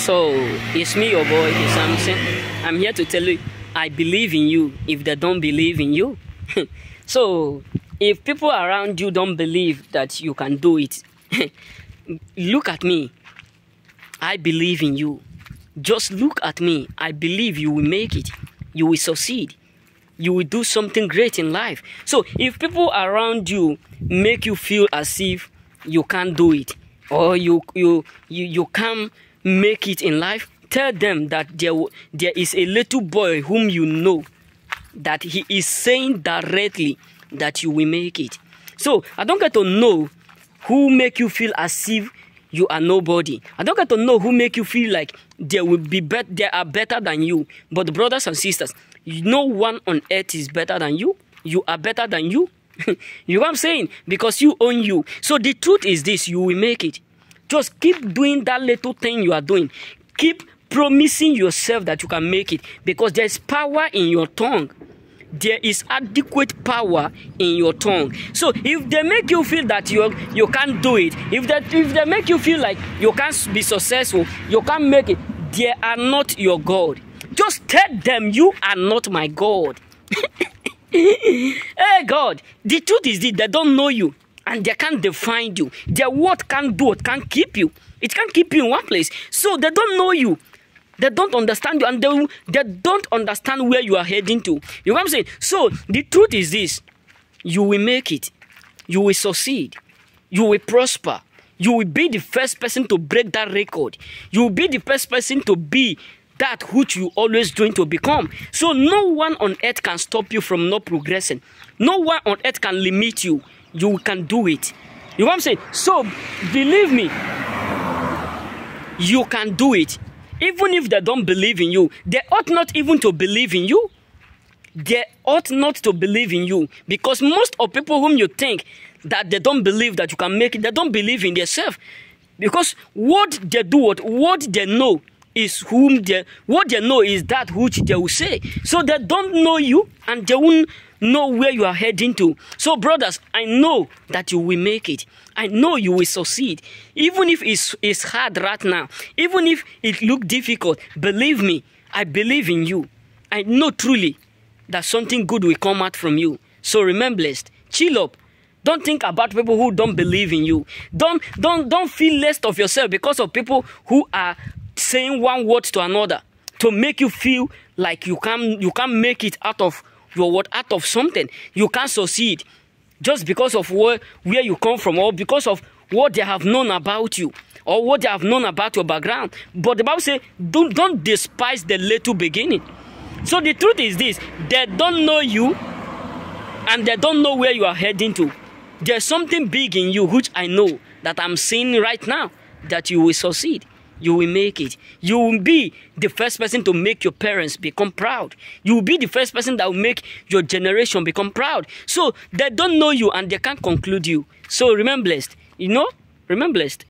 So it's me, your boy, Samson. I'm here to tell you, I believe in you. If they don't believe in you, so if people around you don't believe that you can do it, look at me. I believe in you. Just look at me. I believe you will make it. You will succeed. You will do something great in life. So if people around you make you feel as if you can't do it or you you you, you can't make it in life, tell them that there, there is a little boy whom you know that he is saying directly that you will make it. So I don't get to know who make you feel as if you are nobody. I don't get to know who make you feel like they will be better they are better than you. But brothers and sisters, no one on earth is better than you. You are better than you. you know what I'm saying? Because you own you. So the truth is this, you will make it. Just keep doing that little thing you are doing. Keep promising yourself that you can make it because there's power in your tongue there is adequate power in your tongue. So if they make you feel that you you can't do it, if that if they make you feel like you can't be successful, you can't make it, they are not your God. Just tell them you are not my God. hey God, the truth is that they don't know you and they can't define you. Their word can't do it, can't keep you. It can't keep you in one place. So they don't know you. They don't understand you and they, they don't understand where you are heading to. You know what I'm saying? So the truth is this you will make it, you will succeed, you will prosper, you will be the first person to break that record, you will be the first person to be that which you always dream to become. So no one on earth can stop you from not progressing. No one on earth can limit you. You can do it. You know what I'm saying? So believe me, you can do it. Even if they don't believe in you, they ought not even to believe in you. They ought not to believe in you because most of people whom you think that they don't believe that you can make it, they don't believe in themselves. Because what they do, what, what they know is whom they, what they know is that which they will say. So they don't know you and they won't know where you are heading to. So, brothers, I know that you will make it. I know you will succeed. Even if it's, it's hard right now, even if it look difficult, believe me, I believe in you. I know truly that something good will come out from you. So remain blessed. Chill up. Don't think about people who don't believe in you. Don't don't don't feel less of yourself because of people who are saying one word to another to make you feel like you can't you can't make it out of your word out of something. You can't succeed just because of where, where you come from or because of what they have known about you or what they have known about your background. But the Bible says, don't, don't despise the little beginning. So the truth is this they don't know you and they don't know where you are heading to. There's something big in you which I know that I'm seeing right now that you will succeed. You will make it. You will be the first person to make your parents become proud. You will be the first person that will make your generation become proud. So they don't know you and they can't conclude you. So remain blessed. You know, remain blessed.